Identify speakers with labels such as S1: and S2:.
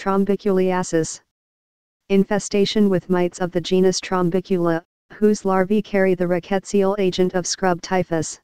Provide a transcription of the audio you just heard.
S1: Trombiculiasis. Infestation with mites of the genus Trombicula, whose larvae carry the rickettsial agent of scrub typhus.